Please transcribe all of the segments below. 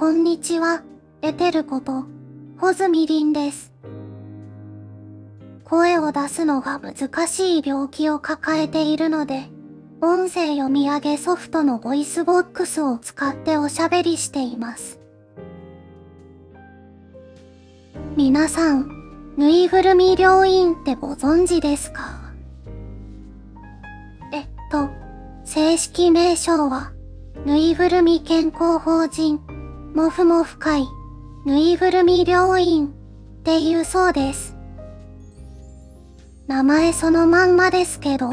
こんにちは、エテルこと、ホズミリンです。声を出すのが難しい病気を抱えているので、音声読み上げソフトの VOICEVOX を使っておしゃべりしています。皆さん、ぬいぐるみ病院ってご存知ですか？えっと、正式名称は、ぬいぐるみ健康法人、もふもふ会、ぬいぐるみ病院っていうそうです。名前そのまんまですけど、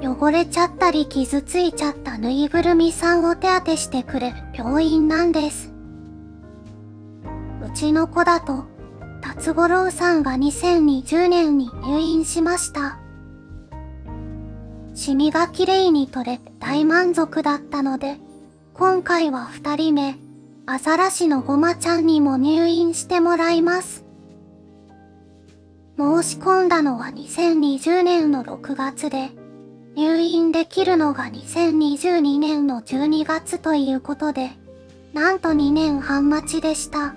汚れちゃったり傷ついちゃったぬいぐるみさんを手当てしてくれる病院なんです。うちの子だと、辰五郎さんが2020年に入院しました。シミが綺麗に取れ大満足だったので、今回は二人目、アザラシのごまちゃんにも入院してもらいます。申し込んだのは2020年の6月で、入院できるのが2022年の12月ということで、なんと2年半待ちでした。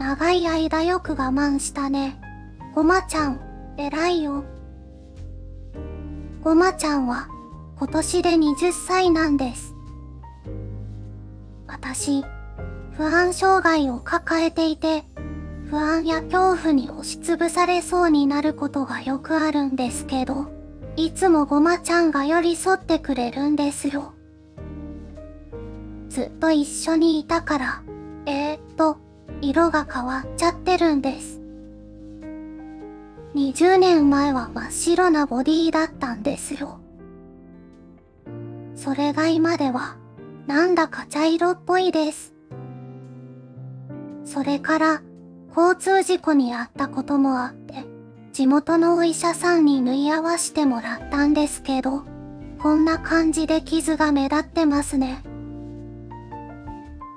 長い間よく我慢したね。ごまちゃん、偉いよ。ごまちゃんは今年で20歳なんです。私、不安障害を抱えていて、不安や恐怖に押しつぶされそうになることがよくあるんですけど、いつもごまちゃんが寄り添ってくれるんですよ。ずっと一緒にいたから、えー、っと、色が変わっちゃってるんです。20年前は真っ白なボディだったんですよ。それが今では、なんだか茶色っぽいです。それから、交通事故に遭ったこともあって、地元のお医者さんに縫い合わしてもらったんですけど、こんな感じで傷が目立ってますね。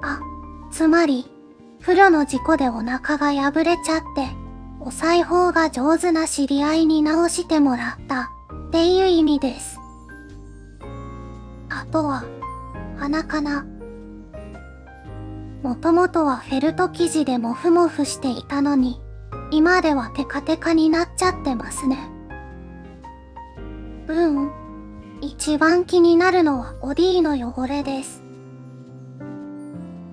あ、つまり、風呂の事故でお腹が破れちゃって、お裁縫が上手な知り合いに直してもらったっていう意味です。あとは、鼻かな。もともとはフェルト生地でモフモフしていたのに、今ではテカテカになっちゃってますね。うん。一番気になるのはボディの汚れです。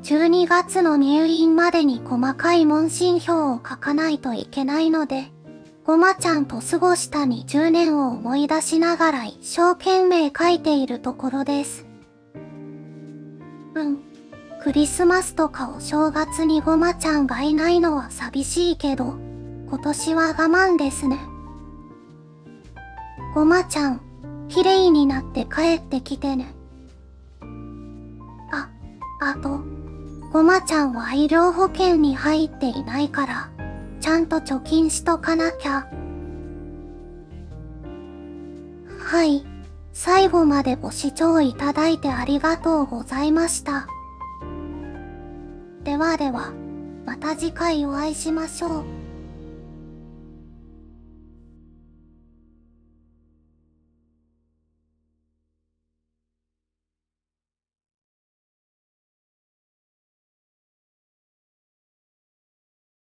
12月の入院までに細かい問診票を書かないといけないので、ごまちゃんと過ごした20年を思い出しながら一生懸命書いているところです。うん。クリスマスとかお正月にごまちゃんがいないのは寂しいけど、今年は我慢ですね。ごまちゃん、綺麗になって帰ってきてね。あ、あと、ごまちゃんは医療保険に入っていないから、ちゃんと貯金しとかなきゃ。はい。最後までご視聴いただいてありがとうございました。ではでは、また次回お会いしましょう。